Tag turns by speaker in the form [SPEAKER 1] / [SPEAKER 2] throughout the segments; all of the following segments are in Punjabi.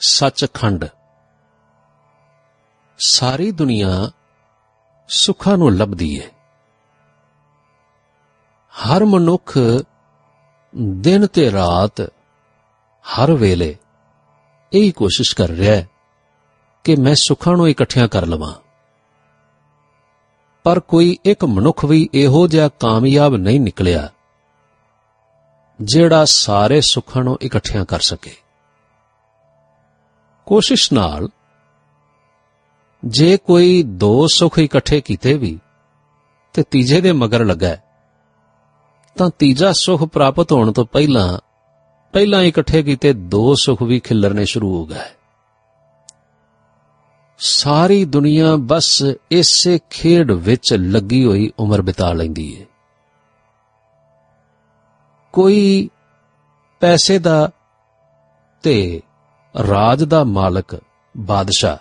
[SPEAKER 1] ਸੱਚਖੰਡ। ਸਾਰੀ ਦੁਨੀਆ ਸੁੱਖਾਂ ਨੂੰ ਲੱਭਦੀ ਹੈ ਹਰ ਮਨੁੱਖ ਦਿਨ ਤੇ ਰਾਤ, ਹਰ ਵੇਲੇ ਇਹੀ ਕੋਸ਼ਿਸ਼ ਕਰ ਰਿਹਾ ਹੈ ਕਿ ਮੈਂ ਸੁੱਖਾਂ ਨੂੰ ਇਕੱਠਿਆਂ ਕਰ ਲਵਾਂ। ਪਰ ਕੋਈ ਇੱਕ ਮਨੁੱਖ ਵੀ ਇਹੋ ਜਿਹਾ ਕਾਮਯਾਬ ਨਹੀਂ ਨਿਕਲਿਆ, ਜਿਹੜਾ ਸਾਰੇ ਸੁੱਖਾਂ ਨੂੰ ਇਕੱਠਿਆਂ ਕਰ ਸਕੇ। ਕੋਸ਼ਿਸ਼ ਨਾਲ ਜੇ ਕੋਈ ਦੋ ਸੁੱਖ ਇਕੱਠੇ ਕੀਤੇ ਵੀ ਤੇ ਤੀਜੇ ਦੇ ਮਗਰ ਲੱਗਾ, ਤਾਂ ਤੀਜਾ ਸੁੱਖ ਪ੍ਰਾਪਤ ਹੋਣ ਤੋਂ ਪਹਿਲਾਂ ਪਹਿਲਾਂ ਇਕੱਠੇ ਕੀਤੇ ਦੋ ਸੁੱਖ ਵੀ ਖਿਲਰਨੇ ਸ਼ੁਰੂ ਹੋ ਗਏ। ਸਾਰੀ ਦੁਨੀਆ ਬਸ ਇਸੇ ਖੇਡ ਵਿੱਚ ਲੱਗੀ ਹੋਈ ਉਮਰ ਬਿਤਾ ਲੈਂਦੀ ਏ। ਕੋਈ ਪੈਸੇ ਦਾ ਤੇ ਰਾਜ ਦਾ ਮਾਲਕ ਬਾਦਸ਼ਾਹ।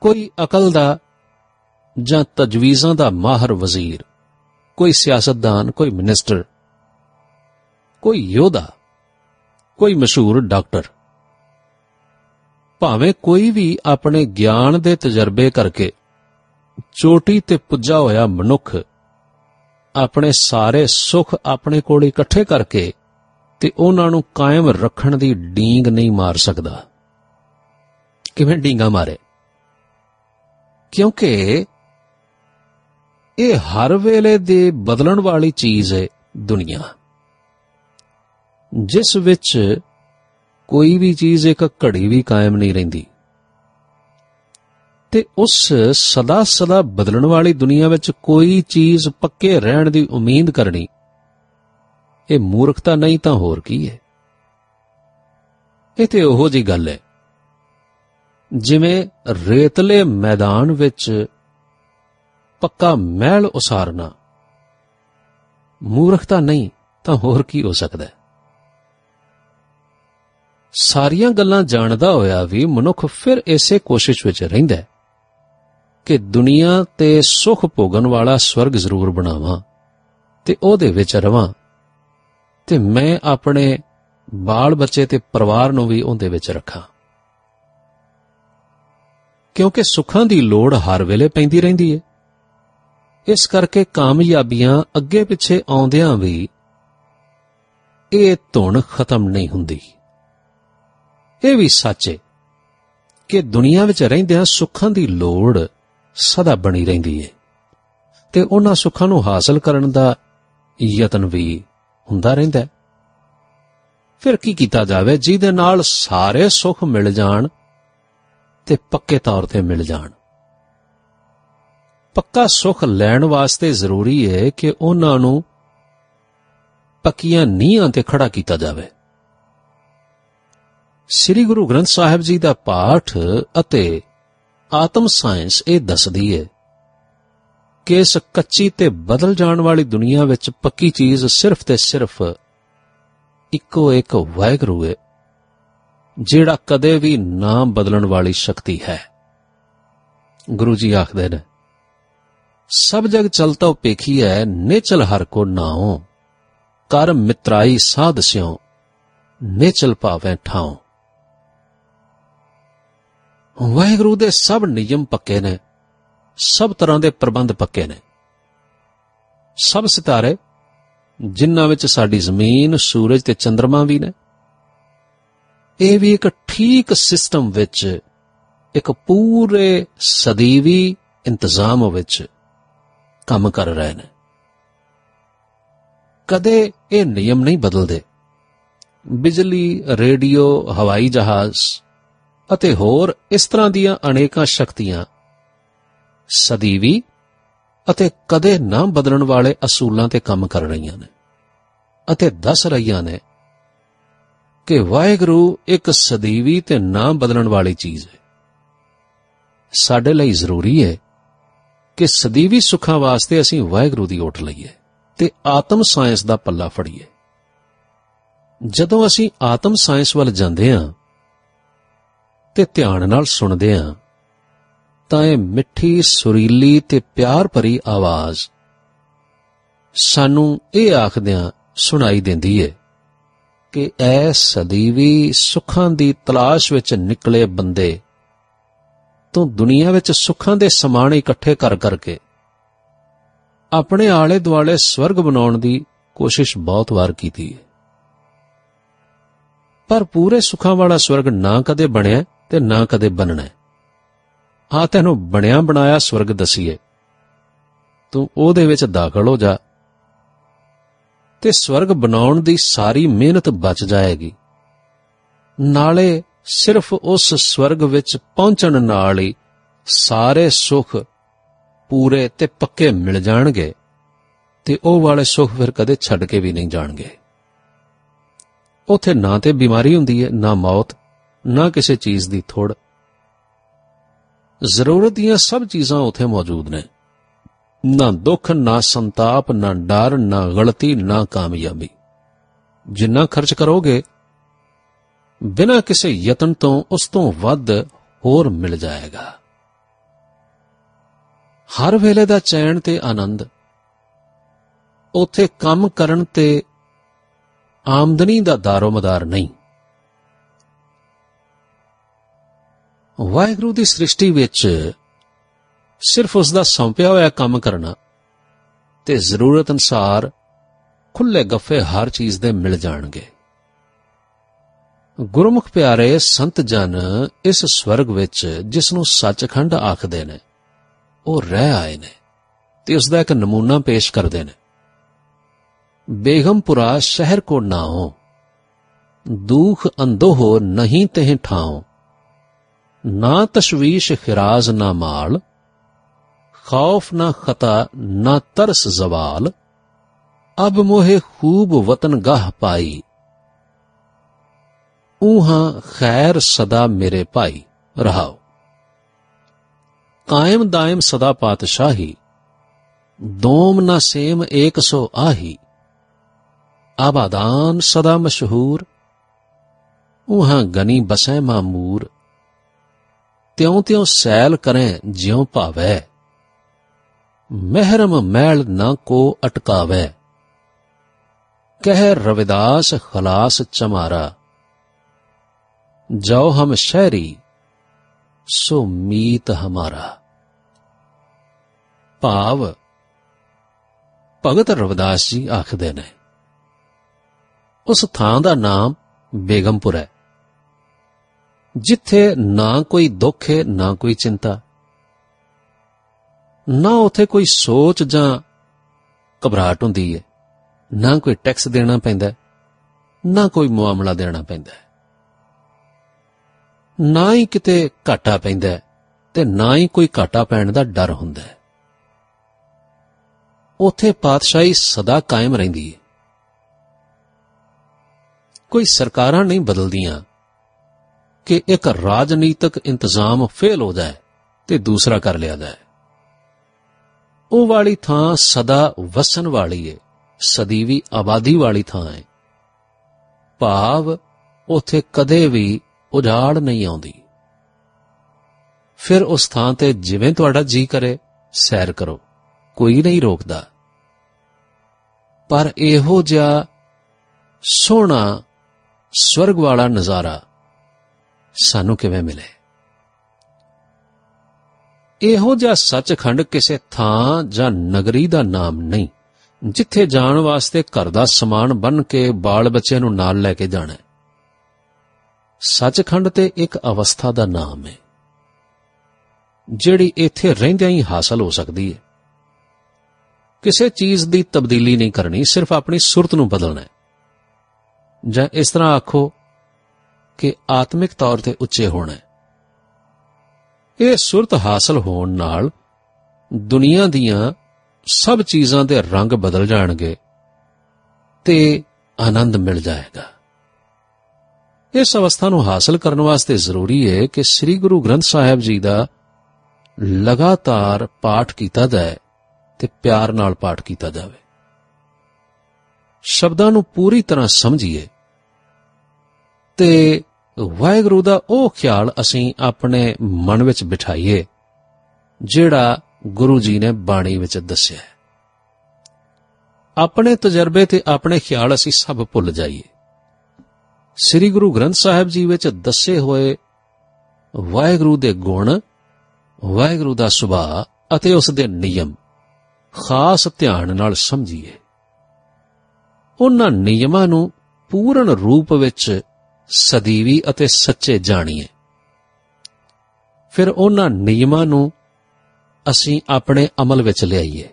[SPEAKER 1] ਕੋਈ ਅਕਲ ਦਾ ਜਾਂ ਤਜਵੀਜ਼ਾਂ ਦਾ ਮਾਹਰ ਵਜ਼ੀਰ, ਕੋਈ ਸਿਆਸਤਦਾਨ, ਕੋਈ ਮਿਨਿਸਟਰ, ਕੋਈ ਯੋਧਾ, ਕੋਈ ਮਸ਼ਹੂਰ ਡਾਕਟਰ, ਭਾਵੇਂ ਕੋਈ ਵੀ ਆਪਣੇ ਗਿਆਨ ਦੇ ਤਜਰਬੇ ਕਰਕੇ ਚੋਟੀ ਤੇ ਪੁੱਜਾ ਹੋਇਆ ਮਨੁੱਖ ਆਪਣੇ ਸਾਰੇ ਸੁੱਖ ਆਪਣੇ ਕੋਲ ਇਕੱਠੇ ਕਰਕੇ ਤੇ ਉਹਨਾਂ ਨੂੰ ਕਾਇਮ ਰੱਖਣ ਦੀ ਡੀਂਗ ਨਹੀਂ ਮਾਰ ਸਕਦਾ। ਕਿਵੇਂ ਡੀਂਗਾ ਮਾਰੇ? ਕਿਉਂਕਿ ਇਹ ਹਰ ਵੇਲੇ ਦੇ ਬਦਲਣ ਵਾਲੀ ਚੀਜ਼ ਹੈ ਦੁਨੀਆ। ਜਿਸ ਵਿੱਚ ਕੋਈ ਵੀ ਚੀਜ਼ ਇੱਕ ਘੜੀ ਵੀ ਕਾਇਮ ਨਹੀਂ ਰਹਿੰਦੀ। ਤੇ ਉਸ ਸਦਾ ਸਦਾ ਬਦਲਣ ਵਾਲੀ ਦੁਨੀਆ ਵਿੱਚ ਕੋਈ ਚੀਜ਼ ਪੱਕੇ ਰਹਿਣ ਦੀ ਉਮੀਦ ਕਰਨੀ ਇਹ ਮੂਰਖਤਾ ਨਹੀਂ ਤਾਂ ਹੋਰ ਕੀ ਹੈ? ਇਹ ਤੇ ਉਹੋ ਜੀ ਗੱਲ ਹੈ, ਜਿਵੇਂ ਰੇਤਲੇ ਮੈਦਾਨ ਵਿੱਚ ਪੱਕਾ ਮਹਿਲ ਉਸਾਰਨਾ। ਮੂਰਖਤਾ ਨਹੀਂ ਤਾਂ ਹੋਰ ਕੀ ਹੋ ਸਕਦਾ ਹੈ? ਸਾਰੀਆਂ ਗੱਲਾਂ ਜਾਣਦਾ ਹੋਇਆ ਵੀ ਮਨੁੱਖ ਫਿਰ ਇਸੇ ਕੋਸ਼ਿਸ਼ ਵਿੱਚ ਰਹਿੰਦਾ ਹੈ ਕਿ ਦੁਨੀਆ ਤੇ ਸੁਖ ਭੋਗਣ ਵਾਲਾ ਸਵਰਗ ਜ਼ਰੂਰ ਬਣਾਵਾਂ ਤੇ ਉਹਦੇ ਵਿੱਚ ਰਵਾਂ। ਤੇ ਮੈਂ ਆਪਣੇ ਬਾਲ ਬੱਚੇ ਤੇ ਪਰਿਵਾਰ ਨੂੰ ਵੀ ਉਹਦੇ ਵਿੱਚ ਰੱਖਾਂ। ਕਿਉਂਕਿ ਸੁੱਖਾਂ ਦੀ ਲੋੜ ਹਰ ਵੇਲੇ ਪੈਂਦੀ ਰਹਿੰਦੀ ਹੈ ਇਸ ਕਰਕੇ ਕਾਮਯਾਬੀਆਂ ਅੱਗੇ ਪਿੱਛੇ ਆਉਂਦਿਆਂ ਵੀ ਇਹ ਧੁਣ ਖਤਮ ਨਹੀਂ ਹੁੰਦੀ। ਇਹ ਵੀ ਸੱਚ ਏ ਕਿ ਦੁਨੀਆ ਵਿੱਚ ਰਹਿੰਦਿਆਂ ਸੁੱਖਾਂ ਦੀ ਲੋੜ ਸਦਾ ਬਣੀ ਰਹਿੰਦੀ ਹੈ ਤੇ ਉਹਨਾਂ ਸੁੱਖਾਂ ਨੂੰ ਹਾਸਲ ਕਰਨ ਦਾ ਯਤਨ ਵੀ ਹੁੰਦਾ ਰਹਿੰਦਾ ਫਿਰ ਕੀ ਕੀਤਾ ਜਾਵੇ? ਜਿਹਦੇ ਨਾਲ ਸਾਰੇ ਸੁੱਖ ਮਿਲ ਜਾਣ ਤੇ ਪੱਕੇ ਤੌਰ ਤੇ ਮਿਲ ਜਾਣ। ਪੱਕਾ ਸੁੱਖ ਲੈਣ ਵਾਸਤੇ ਜ਼ਰੂਰੀ ਹੈ ਕਿ ਉਹਨਾਂ ਨੂੰ ਪੱਕੀਆਂ ਨੀਹਾਂ ਤੇ ਖੜਾ ਕੀਤਾ ਜਾਵੇ। ਸ੍ਰੀ ਗੁਰੂ ਗ੍ਰੰਥ ਸਾਹਿਬ ਜੀ ਦਾ ਪਾਠ ਅਤੇ ਆਤਮ ਸਾਇੰਸ ਇਹ ਦੱਸਦੀ ਹੈ ਕਿ ਇਸ ਕੱਚੀ ਤੇ ਬਦਲ ਜਾਣ ਵਾਲੀ ਦੁਨੀਆ ਵਿੱਚ ਪੱਕੀ ਚੀਜ਼ ਸਿਰਫ ਤੇ ਸਿਰਫ ਇੱਕੋ ਇੱਕ ਵਾਹਿਗੁਰੂ ਹੈ, ਜਿਹੜਾ ਕਦੇ ਵੀ ਨਾ ਬਦਲਣ ਵਾਲੀ ਸ਼ਕਤੀ ਹੈ। ਗੁਰੂ ਜੀ ਆਖਦੇ ਨੇ, ਸਭ ਜਗ ਚਲਤਾ ਉਪੇਖੀ ਹੈ ਨੇਚਲ ਹਰ ਕੋ ਨਾਉ, ਕਰ ਮਿਤਰਾਈ ਸਾਧ ਸਿਓ ਨੇਚਲ ਭਾਵੇਂ ਠਾਉ। ਵਾਹਿਗੁਰੂ ਦੇ ਸਭ ਨਿਯਮ ਪੱਕੇ ਨੇ। ਸਭ ਤਰ੍ਹਾਂ ਦੇ ਪ੍ਰਬੰਧ ਪੱਕੇ ਨੇ। ਸਭ ਸਿਤਾਰੇ, ਜਿਨ੍ਹਾਂ ਵਿੱਚ ਸਾਡੀ ਜ਼ਮੀਨ, ਸੂਰਜ ਤੇ ਚੰ드ਰਮਾ ਵੀ ਨੇ। ਇਹ ਵੀ ਇੱਕ ਠੀਕ ਸਿਸਟਮ ਵਿੱਚ, ਇੱਕ ਪੂਰੇ ਸਦੀਵੀ ਇੰਤਜ਼ਾਮ ਵਿੱਚ ਕੰਮ ਕਰ ਰਹੇ ਨੇ। ਕਦੇ ਇਹ ਨਿਯਮ ਨਹੀਂ ਬਦਲਦੇ। ਬਿਜਲੀ, ਰੇਡੀਓ, ਹਵਾਈ ਜਹਾਜ਼ ਅਤੇ ਹੋਰ ਇਸ ਤਰ੍ਹਾਂ ਦੀਆਂ ਅਨੇਕਾਂ ਸ਼ਕਤੀਆਂ ਸਦੀਵੀ ਅਤੇ ਕਦੇ ਨਾ ਬਦਲਣ ਵਾਲੇ ਅਸੂਲਾਂ ਤੇ ਕੰਮ ਕਰ ਰਹੀਆਂ ਨੇ ਅਤੇ ਦੱਸ ਰਹੀਆਂ ਨੇ ਕਿ ਵਾਹਿਗੁਰੂ ਇੱਕ ਸਦੀਵੀ ਤੇ ਨਾ ਬਦਲਣ ਵਾਲੀ ਚੀਜ਼ ਹੈ। ਸਾਡੇ ਲਈ ਜ਼ਰੂਰੀ ਹੈ ਕਿ ਸਦੀਵੀ ਸੁੱਖਾਂ ਵਾਸਤੇ ਅਸੀਂ ਵਾਹਿਗੁਰੂ ਦੀ ਓਟ ਲਈਏ ਤੇ ਆਤਮ ਸਾਇੰਸ ਦਾ ਪੱਲਾ ਫੜੀਏ। ਜਦੋਂ ਅਸੀਂ ਆਤਮ ਸਾਇੰਸ ਵੱਲ ਜਾਂਦੇ ਹਾਂ ਤੇ ਧਿਆਨ ਨਾਲ ਸੁਣਦੇ ਹਾਂ ਤਾਂ ਇਹ ਮਿੱਠੀ ਸੁਰੀਲੀ ਤੇ ਪਿਆਰ ਭਰੀ ਆਵਾਜ਼। ਸਾਨੂੰ ਇਹ ਆਖਦਿਆਂ ਸੁਣਾਈ ਦਿੰਦੀ ਏ ਕਿ ਐ ਸਦੀਵੀ ਸੁੱਖਾਂ ਦੀ ਤਲਾਸ਼ ਵਿੱਚ ਨਿਕਲੇ ਬੰਦੇ ਤੂੰ ਦੁਨੀਆ ਵਿੱਚ ਸੁੱਖਾਂ ਦੇ ਸਮਾਨ ਇਕੱਠੇ ਕਰ ਕਰਕੇ ਆਪਣੇ ਆਲੇ ਦੁਆਲੇ ਸਵਰਗ ਬਣਾਉਣ ਦੀ ਕੋਸ਼ਿਸ਼ ਬਹੁਤ ਵਾਰ ਕੀਤੀ ਹੈ ਪਰ ਪੂਰੇ ਸੁੱਖਾਂ ਵਾਲਾ ਸਵਰਗ ਨਾ ਕਦੇ ਬਣਿਆ ਤੇ ਨਾ ਕਦੇ ਬਣਨਾ ਆ ਤੈਨੂੰ ਬਣਿਆ ਬਣਾਇਆ ਸਵਰਗ ਦਸੀਏ। ਤੂੰ ਉਹਦੇ ਵਿੱਚ ਦਾਖਲ ਹੋ ਜਾ। ਤੇ ਸਵਰਗ ਬਣਾਉਣ ਦੀ ਸਾਰੀ ਮਿਹਨਤ ਬਚ ਜਾਏਗੀ। ਨਾਲੇ ਸਿਰਫ ਉਸ ਸਵਰਗ ਵਿੱਚ ਪਹੁੰਚਣ ਨਾਲ ਹੀ ਸਾਰੇ ਸੁੱਖ ਪੂਰੇ ਤੇ ਪੱਕੇ ਮਿਲ ਜਾਣਗੇ। ਤੇ ਉਹ ਵਾਲੇ ਸੁੱਖ ਫਿਰ ਕਦੇ ਛੱਡ ਕੇ ਵੀ ਨਹੀਂ ਜਾਣਗੇ। ਉਥੇ ਨਾ ਤੇ ਬਿਮਾਰੀ ਹੁੰਦੀ ਹੈ ਨਾ ਮੌਤ, ਨਾ ਕਿਸੇ ਚੀਜ਼ ਦੀ ਥੋੜ। ਜ਼ਰੂਰਤ ਦੀਆਂ ਸਭ ਚੀਜ਼ਾਂ ਉੱਥੇ ਮੌਜੂਦ ਨੇ। ਨਾ ਦੁੱਖ, ਨਾ ਸੰਤਾਪ, ਨਾ ਡਰ, ਨਾ ਗਲਤੀ, ਨਾ ਕਾਮਯਾਬੀ। ਜਿੰਨਾ ਖਰਚ ਕਰੋਗੇ, ਬਿਨਾਂ ਕਿਸੇ ਯਤਨ ਤੋਂ ਉਸ ਤੋਂ ਵੱਧ ਹੋਰ ਮਿਲ ਜਾਏਗਾ। ਹਰ ਵੇਲੇ ਦਾ ਚੈਨ ਤੇ ਆਨੰਦ। ਉਥੇ ਕੰਮ ਕਰਨ ਤੇ ਆਮਦਨੀ ਦਾ ਦਾਰੋਮਦਾਰ ਨਹੀਂ। ਵਾਹਿਗੁਰੂ ਦੀ ਸ੍ਰਿਸ਼ਟੀ ਵਿੱਚ ਸਿਰਫ ਉਸ ਦਾ ਸੌਂਪਿਆ ਹੋਇਆ ਕੰਮ ਕਰਨਾ ਤੇ ਜ਼ਰੂਰਤ ਅਨਸਾਰ ਖੁੱਲੇ ਗੱਫੇ ਹਰ ਚੀਜ਼ ਦੇ ਮਿਲ ਜਾਣਗੇ। ਗੁਰਮੁਖ ਪਿਆਰੇ, ਸੰਤ ਜਨ ਇਸ ਸਵਰਗ ਵਿੱਚ ਜਿਸ ਨੂੰ ਸੱਚਖੰਡ ਆਖਦੇ ਨੇ, ਉਹ ਰਹਿ ਆਏ ਨੇ ਤੇ ਉਸ ਦਾ ਇੱਕ ਨਮੂਨਾ ਪੇਸ਼ ਕਰਦੇ ਨੇ। ਬੇਗਮਪੁਰਾ ਸ਼ਹਿਰ ਕੋ ਨਾ ਹੋ ਦੁਖ ਅੰਦੋਹ ਨਹੀਂ ਤਹਿ ਠਾਓ ਨਾ ਤਸ਼ਵੀਸ਼ ਖਿਰਾਜ਼ ਨਾ ਮਾਲ ਖੌਫ ਨਾ ਖਤਾ ਨਾ ਤਰਸ ਜ਼ਵਾਲ ਅਬ ਮੋਹਿ ਖੂਬ ਵਤਨ ਗਾਹ ਪਾਈ ਊਹਾਂ ਖੈਰ ਸਦਾ ਮੇਰੇ ਭਾਈ ਰਹਾਓ ਕਾਇਮ ਦਾਇਮ ਸਦਾ ਪਾਤਸ਼ਾਹੀ ਦੋਮ ਨਾ ਸੇਮ ਏਕ ਸੋ ਆਹੀ ਆਬਾਦਾਨ ਸਦਾ ਮਸ਼ਹੂਰ ਉਹਾਂ ਗਨੀ ਬਸੈ ਮਾਮੂਰ ਤਿਉ ਤਿਉ ਸੈਲ ਕਰੈ ਜਿਉ ਭਾਵੈ। ਮਹਿਰਮ ਮੈਲ ਨਾ ਕੋ ਅਟਕਾਵੈ। ਕਹਿ ਰਵਿਦਾਸ ਖਲਾਸ ਚਮਾਰਾ। ਜਾਓ ਹਮ ਸ਼ਹਿਰੀ, ਸੋ ਮੀਤ ਹਮਾਰਾ। ਭਾਵ, ਭਗਤ ਰਵਿਦਾਸ ਜੀ ਆਖਦੇ ਨੇ, ਉਸ ਥਾਂ ਦਾ ਨਾਮ ਬੇਗਮਪੁਰ ਹੈ। ਜਿੱਥੇ ਨਾ ਕੋਈ ਦੁੱਖ ਹੈ, ਨਾ ਕੋਈ ਚਿੰਤਾ। ਨਾ ਉਥੇ ਕੋਈ ਸੋਚ ਜਾਂ ਘਬਰਾਹਟ ਹੁੰਦੀ ਹੈ। ਨਾ ਕੋਈ ਟੈਕਸ ਦੇਣਾ ਪੈਂਦਾ ਨਾ ਕੋਈ ਮੁਆਮਲਾ ਦੇਣਾ ਪੈਂਦਾ ਨਾ ਹੀ ਕਿਤੇ ਘਾਟਾ ਪੈਂਦਾ ਤੇ ਨਾ ਹੀ ਕੋਈ ਘਾਟਾ ਪੈਣ ਦਾ ਡਰ ਹੁੰਦਾ ਹੈ। ਉਥੇ ਪਾਤਸ਼ਾਹੀ ਸਦਾ ਕਾਇਮ ਰਹਿੰਦੀ ਹੈ। ਕੋਈ ਸਰਕਾਰਾਂ ਨਹੀਂ ਬਦਲਦੀਆਂ। ਕਿ ਇੱਕ ਰਾਜਨੀਤਿਕ ਇੰਤਜ਼ਾਮ ਫੇਲ ਹੋ ਜਾਏ ਤੇ ਦੂਸਰਾ ਕਰ ਲਿਆ ਜਾਏ ਉਹ ਵਾਲੀ ਥਾਂ ਸਦਾ ਵਸਣ ਵਾਲੀ ਏ ਸਦੀਵੀ ਆਬਾਦੀ ਵਾਲੀ ਥਾਂ ਏ। ਭਾਵ ਉਥੇ ਕਦੇ ਵੀ ਉਜਾੜ ਨਹੀਂ ਆਉਂਦੀ। ਫਿਰ ਉਸ ਥਾਂ ਤੇ ਜਿਵੇਂ ਤੁਹਾਡਾ ਜੀ ਕਰੇ, ਸੈਰ ਕਰੋ, ਕੋਈ ਨਹੀਂ ਰੋਕਦਾ। ਪਰ ਇਹੋ ਜਿਹਾ ਸੋਹਣਾ, ਸਵਰਗ ਵਾਲਾ ਨਜ਼ਾਰਾ ਸਾਨੂੰ ਕਿਵੇਂ ਮਿਲੇ? ਇਹੋ ਜਿਹਾ ਸੱਚਖੰਡ ਕਿਸੇ ਥਾਂ ਜਾਂ ਨਗਰੀ ਦਾ ਨਾਮ ਨਹੀਂ, ਜਿੱਥੇ ਜਾਣ ਵਾਸਤੇ ਘਰ ਦਾ ਸਮਾਨ ਬਨ ਕੇ ਬਾਲ ਬੱਚਿਆਂ ਨੂੰ ਨਾਲ ਲੈ ਕੇ ਜਾਣਾ ਸੱਚਖੰਡ ਤੇ ਇੱਕ ਅਵਸਥਾ ਦਾ ਨਾਮ ਹੈ, ਜਿਹੜੀ ਇੱਥੇ ਰਹਿੰਦਿਆਂ ਹੀ ਹਾਸਲ ਹੋ ਸਕਦੀ ਹੈ। ਕਿਸੇ ਚੀਜ਼ ਦੀ ਤਬਦੀਲੀ ਨਹੀਂ ਕਰਨੀ, ਸਿਰਫ ਆਪਣੀ ਸੁਰਤ ਨੂੰ ਬਦਲਣਾ ਹੈ। ਜਾਂ ਇਸ ਤਰ੍ਹਾਂ ਆਖੋ ਕਿ ਆਤਮਿਕ ਤੌਰ ਤੇ ਉੱਚੇ ਹੋਣਾ। ਹੈ ਇਹ ਸੁਰਤ ਹਾਸਲ ਹੋਣ ਨਾਲ ਦੁਨੀਆ ਦੀਆਂ ਸਭ ਚੀਜ਼ਾਂ ਦੇ ਰੰਗ ਬਦਲ ਜਾਣਗੇ ਤੇ ਆਨੰਦ ਮਿਲ ਜਾਏਗਾ। ਇਸ ਅਵਸਥਾ ਨੂੰ ਹਾਸਲ ਕਰਨ ਵਾਸਤੇ ਜ਼ਰੂਰੀ ਹੈ ਕਿ ਸ੍ਰੀ ਗੁਰੂ ਗ੍ਰੰਥ ਸਾਹਿਬ ਜੀ ਦਾ ਲਗਾਤਾਰ ਪਾਠ ਕੀਤਾ ਜਾਏ ਤੇ ਪਿਆਰ ਨਾਲ ਪਾਠ ਕੀਤਾ ਜਾਵੇ। ਸ਼ਬਦਾਂ ਨੂੰ ਪੂਰੀ ਤਰ੍ਹਾਂ ਸਮਝੀਏ ਤੇ ਵਾਹਿਗੁਰੂ ਦਾ ਉਹ ਖਿਆਲ ਅਸੀਂ ਆਪਣੇ ਮਨ ਵਿੱਚ ਬਿਠਾਈਏ, ਜਿਹੜਾ ਗੁਰੂ ਜੀ ਨੇ ਬਾਣੀ ਵਿੱਚ ਦੱਸਿਆ ਹੈ। ਆਪਣੇ ਤਜਰਬੇ ਤੇ ਆਪਣੇ ਖਿਆਲ ਅਸੀਂ ਸਭ ਭੁੱਲ ਜਾਈਏ। ਸ੍ਰੀ ਗੁਰੂ ਗ੍ਰੰਥ ਸਾਹਿਬ ਜੀ ਵਿੱਚ ਦੱਸੇ ਹੋਏ ਵਾਹਿਗੁਰੂ ਦੇ ਗੁਣ, ਵਾਹਿਗੁਰੂ ਦਾ ਸੁਭਾਅ ਅਤੇ ਉਸ ਦੇ ਨਿਯਮ ਖਾਸ ਧਿਆਨ ਨਾਲ ਸਮਝੀਏ। ਉਹਨਾਂ ਨਿਯਮਾਂ ਨੂੰ ਪੂਰਨ ਰੂਪ ਵਿੱਚ ਸਦੀਵੀ ਅਤੇ ਸੱਚੇ ਜਾਣੀਏ ਫਿਰ ਉਹਨਾਂ ਨਿਯਮਾਂ ਨੂੰ ਅਸੀਂ ਆਪਣੇ ਅਮਲ ਵਿੱਚ ਲਿਆਈਏ।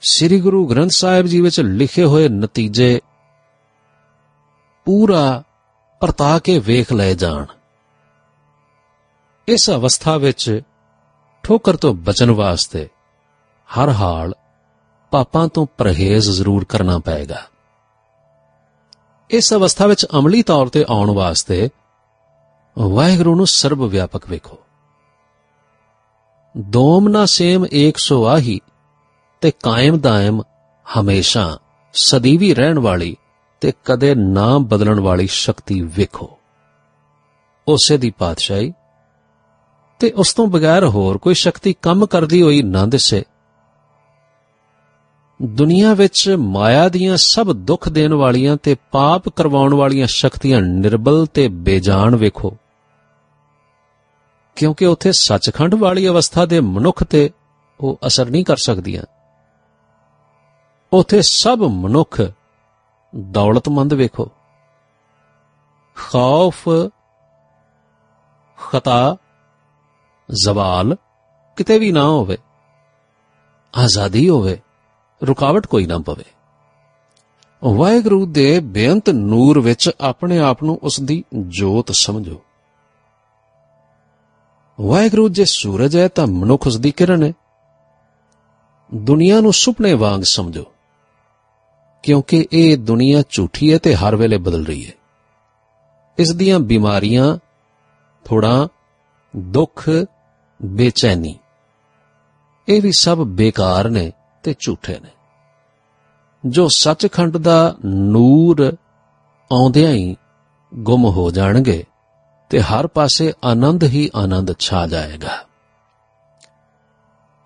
[SPEAKER 1] ਸ੍ਰੀ ਗੁਰੂ ਗ੍ਰੰਥ ਸਾਹਿਬ ਜੀ ਵਿੱਚ ਲਿਖੇ ਹੋਏ ਨਤੀਜੇ ਪੂਰਾ ਪਰਤਾ ਕੇ ਵੇਖ ਲਏ ਜਾਣ। ਇਸ ਅਵਸਥਾ ਵਿੱਚ ਠੋਕਰ ਤੋਂ ਬਚਣ ਵਾਸਤੇ ਹਰ ਹਾਲ ਪਾਪਾਂ ਤੋਂ ਪਰਹੇਜ਼ ਜ਼ਰੂਰ ਕਰਨਾ ਪਏਗਾ। ਇਸ ਅਵਸਥਾ ਵਿੱਚ ਅਮਲੀ ਤੌਰ ਤੇ ਆਉਣ ਵਾਸਤੇ ਵਾਹਿਗੁਰੂ ਨੂੰ ਸਰਬ ਵਿਆਪਕ ਵੇਖੋ। ਦੋਮ ਨਾ ਸੇਮ ਏਕ ਸੋ ਆਹੀ ਤੇ ਕਾਇਮ ਦਾਇਮ ਹਮੇਸ਼ਾ ਸਦੀਵੀ ਰਹਿਣ ਵਾਲੀ ਤੇ ਕਦੇ ਨਾ ਬਦਲਣ ਵਾਲੀ ਸ਼ਕਤੀ ਵੇਖੋ। ਉਸੇ ਦੀ ਪਾਤਸ਼ਾਹੀ ਤੇ ਉਸ ਤੋਂ ਬਗੈਰ ਹੋਰ ਕੋਈ ਸ਼ਕਤੀ ਕੰਮ ਕਰਦੀ ਹੋਈ ਨਾ ਦਿਸੇ। ਦੁਨੀਆ ਵਿੱਚ ਮਾਇਆ ਦੀਆਂ ਸਭ ਦੁੱਖ ਦੇਣ ਵਾਲੀਆਂ ਤੇ ਪਾਪ ਕਰਵਾਉਣ ਵਾਲੀਆਂ ਸ਼ਕਤੀਆਂ ਨਿਰਬਲ ਤੇ ਬੇਜਾਨ ਵੇਖੋ। ਕਿਉਂਕਿ ਉੱਥੇ ਸੱਚਖੰਡ ਵਾਲੀ ਅਵਸਥਾ ਦੇ ਮਨੁੱਖ ਤੇ ਉਹ ਅਸਰ ਨਹੀਂ ਕਰ ਸਕਦੀਆਂ। ਉੱਥੇ ਸਭ ਮਨੁੱਖ ਦੌਲਤਮੰਦ ਵੇਖੋ। ਖੌਫ, ਖਤਾ, ਜ਼ਵਾਲ ਕਿਤੇ ਵੀ ਨਾ ਹੋਵੇ, ਆਜ਼ਾਦੀ ਹੋਵੇ। ਰੁਕਾਵਟ ਕੋਈ ਨਾ ਪਵੇ। ਵਾਹਿਗੁਰੂ ਦੇ ਬੇਅੰਤ ਨੂਰ ਵਿੱਚ ਆਪਣੇ ਆਪ ਨੂੰ ਉਸ ਦੀ ਜੋਤ ਸਮਝੋ। ਵਾਹਿਗੁਰੂ ਜੇ ਸੂਰਜ ਹੈ ਤਾਂ ਮਨੁੱਖ ਉਸ ਦੀ ਕਿਰਨ ਹੈ। ਦੁਨੀਆ ਨੂੰ ਸੁਪਨੇ ਵਾਂਗ ਸਮਝੋ, ਕਿਉਂਕਿ ਇਹ ਦੁਨੀਆ ਝੂਠੀ ਹੈ ਤੇ ਹਰ ਵੇਲੇ ਬਦਲ ਰਹੀ ਹੈ। ਇਸ ਦੀਆਂ ਬਿਮਾਰੀਆਂ ਥੋੜਾ ਦੁੱਖ, ਬੇਚੈਨੀ, ਇਹ ਵੀ ਸਭ ਬੇਕਾਰ ਨੇ। ਤੇ ਝੂਠੇ ਨੇ। ਜੋ ਸੱਚਖੰਡ ਦਾ ਨੂਰ ਆਉਂਦਿਆਂ ਹੀ ਗੁੰਮ ਹੋ ਜਾਣਗੇ ਤੇ ਹਰ ਪਾਸੇ ਆਨੰਦ ਹੀ ਆਨੰਦ ਛਾ ਜਾਏਗਾ।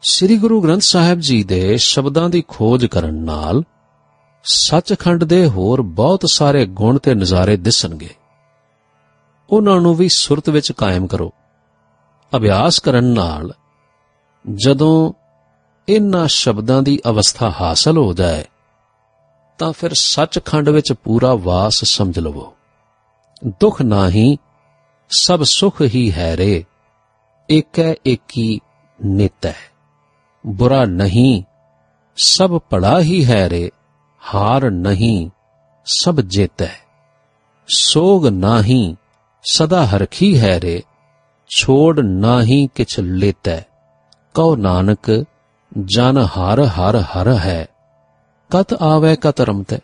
[SPEAKER 1] ਸ੍ਰੀ ਗੁਰੂ ਗ੍ਰੰਥ ਸਾਹਿਬ ਜੀ ਦੇ ਸ਼ਬਦਾਂ ਦੀ ਖੋਜ ਕਰਨ ਨਾਲ ਸੱਚਖੰਡ ਦੇ ਹੋਰ ਬਹੁਤ ਸਾਰੇ ਗੁਣ ਤੇ ਨਜ਼ਾਰੇ ਦਿਸਣਗੇ। ਉਹਨਾਂ ਨੂੰ ਵੀ ਸੁਰਤ ਵਿੱਚ ਕਾਇਮ ਕਰੋ। ਅਭਿਆਸ ਕਰਨ ਨਾਲ ਜਦੋਂ ਇਨ੍ਹਾਂ ਸ਼ਬਦਾਂ ਦੀ ਅਵਸਥਾ ਹਾਸਲ ਹੋ ਜਾਏ ਤਾਂ ਫਿਰ ਸੱਚਖੰਡ ਵਿੱਚ ਪੂਰਾ ਵਾਸ ਸਮਝ ਲਵੋ। ਦੁੱਖ ਨਾਹੀ, ਸਭ ਸੁਖ ਹੀ ਹੈ ਰੇ, ਏਕੈ ਏਕੀ ਨਿਤ। ਬੁਰਾ ਨਹੀਂ, ਸਭ ਪੜਾ ਹੀ ਹੈ ਰੇ, ਹਾਰ ਨਹੀਂ, ਸਭ ਜੇਤੈ। ਸੋਗ ਨਾਹੀ, ਸਦਾ ਹਰਖੀ ਹੈ ਰੇ, ਛੋੜ ਨਾਹੀ ਕਿਛ ਲੇਤੈ। ਕਉ ਨਾਨਕ ਜਨ ਹਰ ਹਰ ਹਰ ਹੈ, ਕਤ ਆਵੇ ਕਤ ਰਮਤੈ।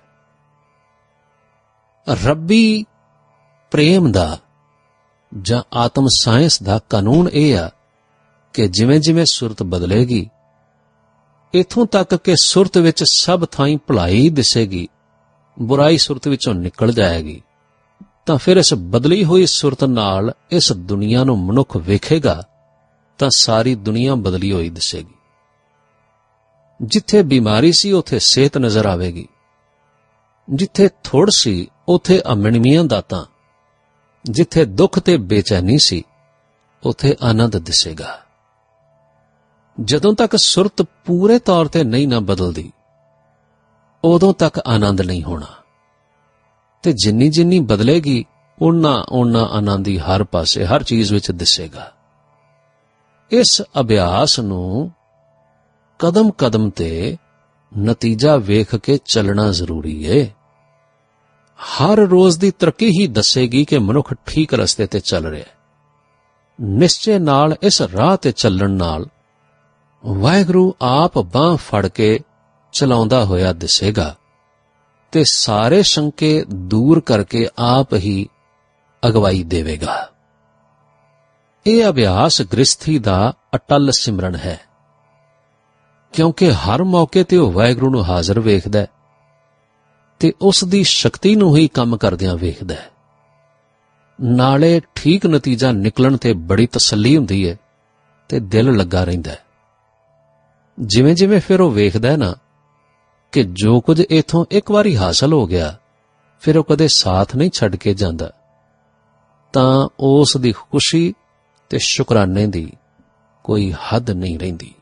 [SPEAKER 1] ਰੱਬੀ ਪ੍ਰੇਮ ਦਾ ਜਾਂ ਆਤਮ ਸਾਇੰਸ ਦਾ ਕਾਨੂੰਨ ਇਹ ਆ ਕਿ ਜਿਵੇਂ ਜਿਵੇਂ ਸੁਰਤ ਬਦਲੇਗੀ, ਇਥੋਂ ਤੱਕ ਕਿ ਸੁਰਤ ਵਿੱਚ ਸਭ ਥਾਈਂ ਭਲਾਈ ਦਿਸੇਗੀ, ਬੁਰਾਈ ਸੁਰਤ ਵਿੱਚੋਂ ਨਿਕਲ ਜਾਏਗੀ। ਤਾਂ ਫਿਰ ਇਸ ਬਦਲੀ ਹੋਈ ਸੁਰਤ ਨਾਲ ਇਸ ਦੁਨੀਆ ਨੂੰ ਮਨੁੱਖ ਵੇਖੇਗਾ, ਤਾਂ ਸਾਰੀ ਦੁਨੀਆ ਬਦਲੀ ਹੋਈ ਦਿਸੇਗੀ। ਜਿੱਥੇ ਬਿਮਾਰੀ ਸੀ, ਉੱਥੇ ਸਿਹਤ ਨਜ਼ਰ ਆਵੇਗੀ। ਜਿੱਥੇ ਥੋੜ ਸੀ, ਉੱਥੇ ਅਮਣਮੀਆਂ ਦਾਤਾਂ। ਜਿੱਥੇ ਦੁੱਖ ਤੇ ਬੇਚੈਨੀ ਸੀ, ਉੱਥੇ ਆਨੰਦ ਦਿਸੇਗਾ। ਜਦੋਂ ਤੱਕ ਸੁਰਤ ਪੂਰੇ ਤੌਰ ਤੇ ਨਹੀਂ ਨਾ ਬਦਲਦੀ, ਉਦੋਂ ਤੱਕ ਆਨੰਦ ਨਹੀਂ ਹੋਣਾ। ਤੇ ਜਿੰਨੀ ਜਿੰਨੀ ਬਦਲੇਗੀ ਉਨਾ ਆਨੰਦ ਹੀ ਹਰ ਪਾਸੇ, ਹਰ ਚੀਜ਼ ਵਿੱਚ ਦਿਸੇਗਾ। ਇਸ ਅਭਿਆਸ ਨੂੰ ਕਦਮ ਕਦਮ ਤੇ ਨਤੀਜਾ ਵੇਖ ਕੇ ਚੱਲਣਾ ਜ਼ਰੂਰੀ ਏ। ਹਰ ਰੋਜ਼ ਦੀ ਤਰੱਕੀ ਹੀ ਦੱਸੇਗੀ ਕਿ ਮਨੁੱਖ ਠੀਕ ਰਸਤੇ ਤੇ ਚੱਲ ਰਿਹਾ ਹੈ। ਨਿਸ਼ਚੈ ਨਾਲ ਇਸ ਰਾਹ ਤੇ ਚੱਲਣ ਨਾਲ ਵਾਹਿਗੁਰੂ ਆਪ ਬਾਹ ਫੜ ਕੇ ਚਲਾਉਂਦਾ ਹੋਇਆ ਦਿਸੇਗਾ ਤੇ ਸਾਰੇ ਸ਼ੰਕੇ ਦੂਰ ਕਰਕੇ ਆਪ ਹੀ ਅਗਵਾਈ ਦੇਵੇਗਾ। ਇਹ ਅਭਿਆਸ ਗ੍ਰਸਥੀ ਦਾ ਅਟਲ ਸਿਮਰਨ ਹੈ। ਕਿਉਂਕਿ ਹਰ ਮੌਕੇ ਤੇ ਉਹ ਵਾਹਿਗੁਰੂ ਨੂੰ ਹਾਜ਼ਰ ਵੇਖਦਾ ਹੈ ਤੇ ਉਸ ਦੀ ਸ਼ਕਤੀ ਨੂੰ ਹੀ ਕੰਮ ਕਰਦਿਆਂ ਵੇਖਦਾ ਹੈ। ਨਾਲੇ ਠੀਕ ਨਤੀਜਾ ਨਿਕਲਣ ਤੇ ਬੜੀ ਤਸੱਲੀ ਹੁੰਦੀ ਹੈ ਤੇ ਦਿਲ ਲੱਗਾ ਰਹਿੰਦਾ ਹੈ। ਜਿਵੇਂ ਜਿਵੇਂ ਫਿਰ ਉਹ ਵੇਖਦਾ ਹੈ ਨਾ ਕਿ ਜੋ ਕੁਝ ਇਥੋਂ ਇੱਕ ਵਾਰੀ ਹਾਸਲ ਹੋ ਗਿਆ, ਫਿਰ ਉਹ ਕਦੇ ਸਾਥ ਨਹੀਂ ਛੱਡ ਕੇ ਜਾਂਦਾ, ਤਾਂ ਉਸ ਦੀ ਖੁਸ਼ੀ ਤੇ ਸ਼ੁਕਰਾਨੇ ਦੀ ਕੋਈ ਹੱਦ ਨਹੀਂ ਰਹਿੰਦੀ।